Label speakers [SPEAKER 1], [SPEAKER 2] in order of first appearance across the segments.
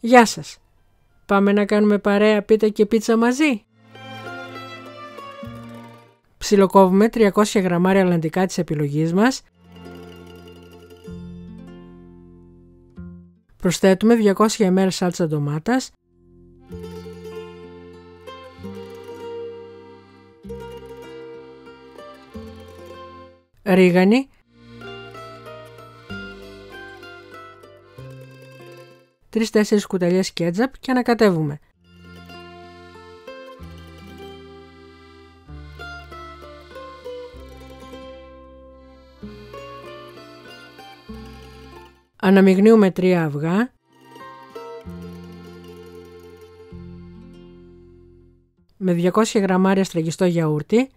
[SPEAKER 1] Γεια σας. Πάμε να κάνουμε παρέα πίτα και πίτσα μαζί. Ψιλοκόβουμε 300 γραμμάρια αλλαντικά της επιλογής μας. Προσθέτουμε 200 ml σάλτσα ντομάτας. Ρίγανη 3-4 κουταλιές κέτζαπ και ανακατεύουμε. Αναμειγνύουμε 3 αυγά. Με 200 γραμμάρια στραγγιστό γιαούρτι.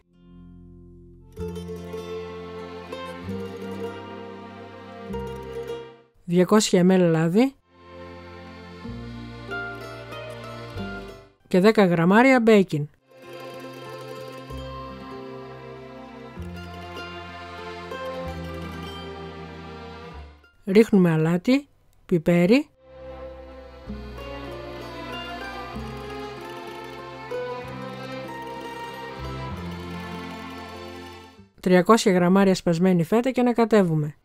[SPEAKER 1] ...200 ml λάδι και 10 γραμμάρια μπέικιν. Ρίχνουμε αλάτι, πιπέρι ...300 γραμμάρια σπασμένη φέτα και ανακατεύουμε.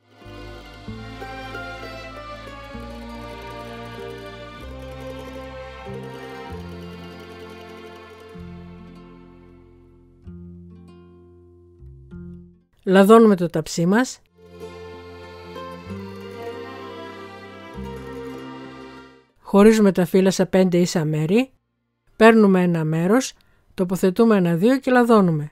[SPEAKER 1] Λαδώνουμε το ταψί μας. Χωρίζουμε τα φύλλα σε 5 ίσα μέρη. Παίρνουμε ένα μέρος, τοποθετούμε ένα δύο και λαδώνουμε.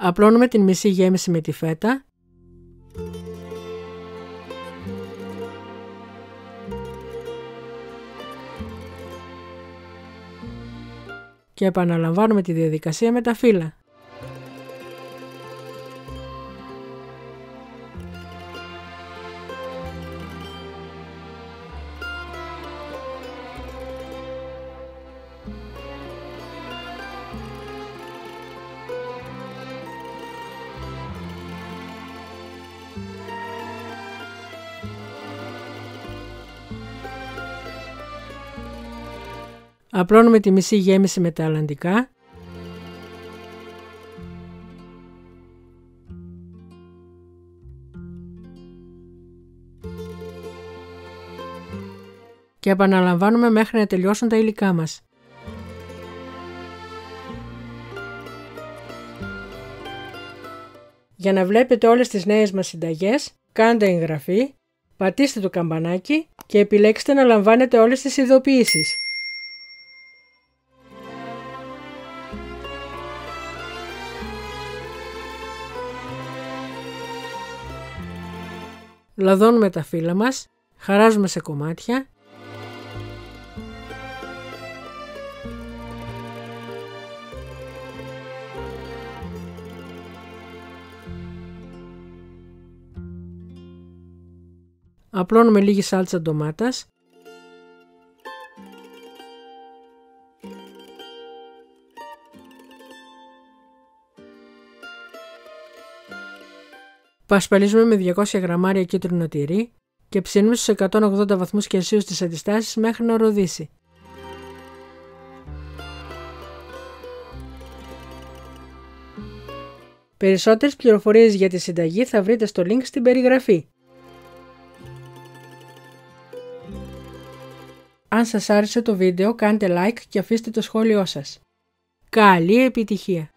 [SPEAKER 1] Απλώνουμε την μισή γέμιση με τη φέτα. Και επαναλαμβάνουμε τη διαδικασία με τα φύλλα. Απλώνουμε τη μισή γέμιση με τα αλλαντικά. Και επαναλαμβάνουμε μέχρι να τελειώσουν τα υλικά μας. Για να βλέπετε όλες τις νέες μας συνταγές, κάντε εγγραφή, πατήστε το καμπανάκι και επιλέξτε να λαμβάνετε όλες τις ειδοποιήσεις. Λαδώνουμε τα φύλλα μας, χαράζουμε σε κομμάτια. Απλώνουμε λίγη σάλτσα ντομάτας Πασπαλίζουμε με 200 γραμμάρια κίτρινο τυρί και ψήνουμε στους 180 βαθμούς Κελσίου στις αντιστάσεις μέχρι να ροδίσει. Περισσότερες πληροφορίες για τη συνταγή θα βρείτε στο link στην περιγραφή. Αν σας άρεσε το βίντεο κάντε like και αφήστε το σχόλιο σας. Καλή επιτυχία!